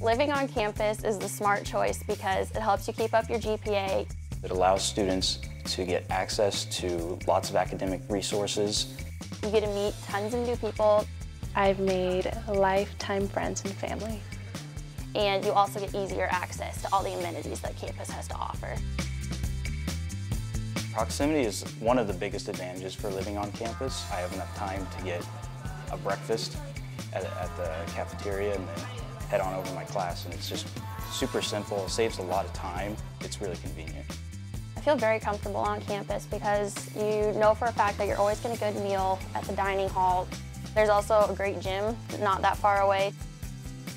Living on campus is the smart choice because it helps you keep up your GPA. It allows students to get access to lots of academic resources. You get to meet tons of new people. I've made lifetime friends and family. And you also get easier access to all the amenities that campus has to offer. Proximity is one of the biggest advantages for living on campus. I have enough time to get a breakfast at, at the cafeteria and then head on over to my class and it's just super simple, it saves a lot of time, it's really convenient. I feel very comfortable on campus because you know for a fact that you're always getting a good meal at the dining hall. There's also a great gym not that far away.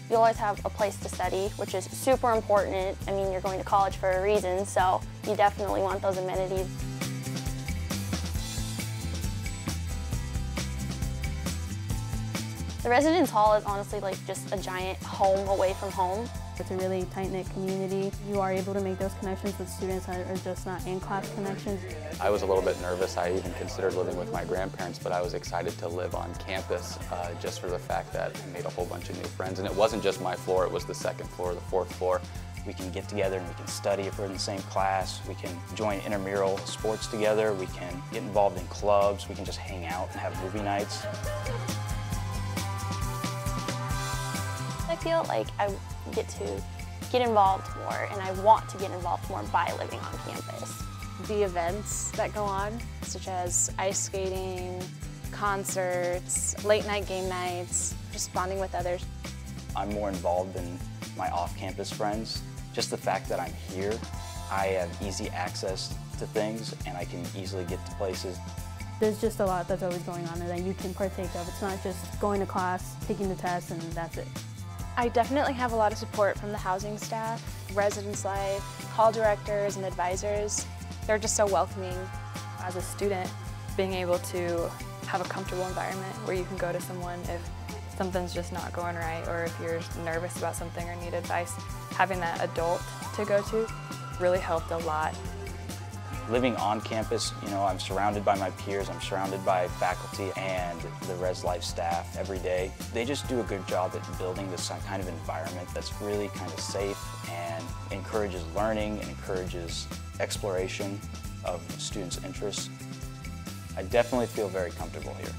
You always have a place to study, which is super important. I mean, you're going to college for a reason, so you definitely want those amenities. The residence hall is honestly like just a giant home away from home. It's a really tight-knit community. You are able to make those connections with students that are just not in-class connections. I was a little bit nervous. I even considered living with my grandparents, but I was excited to live on campus uh, just for the fact that I made a whole bunch of new friends. And it wasn't just my floor, it was the second floor, the fourth floor. We can get together and we can study if we're in the same class. We can join intramural sports together. We can get involved in clubs. We can just hang out and have movie nights. Feel like I get to get involved more and I want to get involved more by living on campus. The events that go on, such as ice skating, concerts, late night game nights, just bonding with others. I'm more involved than my off-campus friends. Just the fact that I'm here, I have easy access to things and I can easily get to places. There's just a lot that's always going on and that you can partake of. It's not just going to class, taking the test, and that's it. I definitely have a lot of support from the housing staff, residence life, hall directors, and advisors. They're just so welcoming. As a student, being able to have a comfortable environment where you can go to someone if something's just not going right or if you're nervous about something or need advice, having that adult to go to really helped a lot living on campus, you know, I'm surrounded by my peers, I'm surrounded by faculty and the Res Life staff every day. They just do a good job at building this kind of environment that's really kind of safe and encourages learning and encourages exploration of students' interests. I definitely feel very comfortable here.